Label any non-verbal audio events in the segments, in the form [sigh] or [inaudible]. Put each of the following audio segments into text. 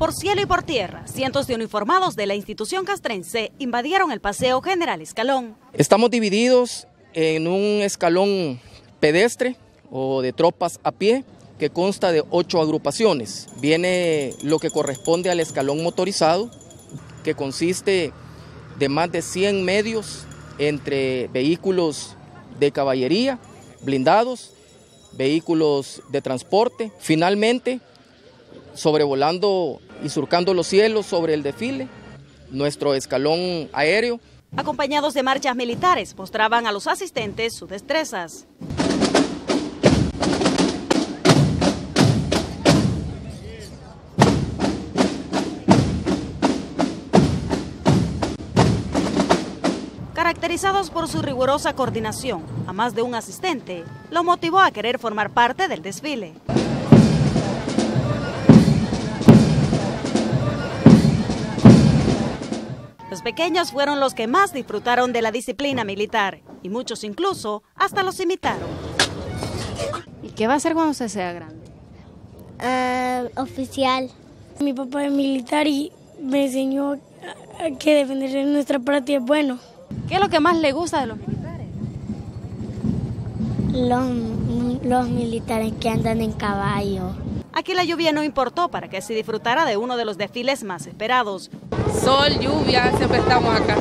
Por cielo y por tierra, cientos de uniformados de la institución castrense invadieron el Paseo General Escalón. Estamos divididos en un escalón pedestre o de tropas a pie que consta de ocho agrupaciones. Viene lo que corresponde al escalón motorizado, que consiste de más de 100 medios entre vehículos de caballería, blindados, vehículos de transporte. Finalmente, sobrevolando y surcando los cielos sobre el desfile, nuestro escalón aéreo. Acompañados de marchas militares, mostraban a los asistentes sus destrezas. Caracterizados por su rigurosa coordinación, a más de un asistente, lo motivó a querer formar parte del desfile. Los pequeños fueron los que más disfrutaron de la disciplina militar y muchos incluso hasta los imitaron. ¿Y qué va a hacer cuando usted sea grande? Uh, oficial. Mi papá es militar y me enseñó que defender nuestra patria es bueno. ¿Qué es lo que más le gusta de los militares? Los, los militares que andan en caballo. Aquí la lluvia no importó para que se disfrutara de uno de los desfiles más esperados. Sol, lluvia, siempre estamos acá.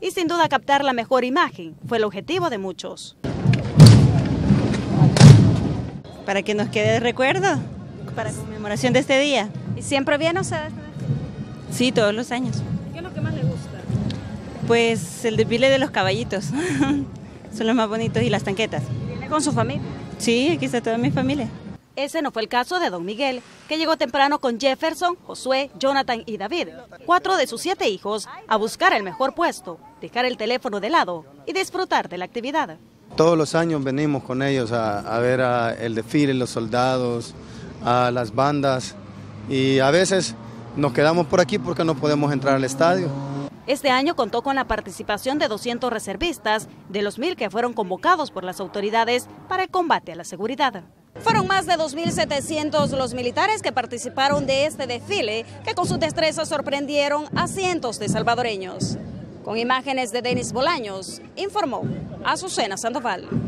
Y sin duda captar la mejor imagen fue el objetivo de muchos. Para que nos quede de recuerdo, para conmemoración de este día. ¿Y siempre viene usted este Sí, todos los años. ¿Qué es lo que más le gusta? Pues el desfile de los caballitos. [laughs] Son los más bonitos y las tanquetas. ¿Viene con su familia? Sí, aquí está toda mi familia. Ese no fue el caso de don Miguel, que llegó temprano con Jefferson, Josué, Jonathan y David, cuatro de sus siete hijos, a buscar el mejor puesto, dejar el teléfono de lado y disfrutar de la actividad. Todos los años venimos con ellos a, a ver a el desfile, los soldados, a las bandas y a veces nos quedamos por aquí porque no podemos entrar al estadio. Este año contó con la participación de 200 reservistas de los mil que fueron convocados por las autoridades para el combate a la seguridad. Fueron más de 2.700 los militares que participaron de este desfile que con sus destrezas sorprendieron a cientos de salvadoreños. Con imágenes de Denis Bolaños, informó Azucena Sandoval.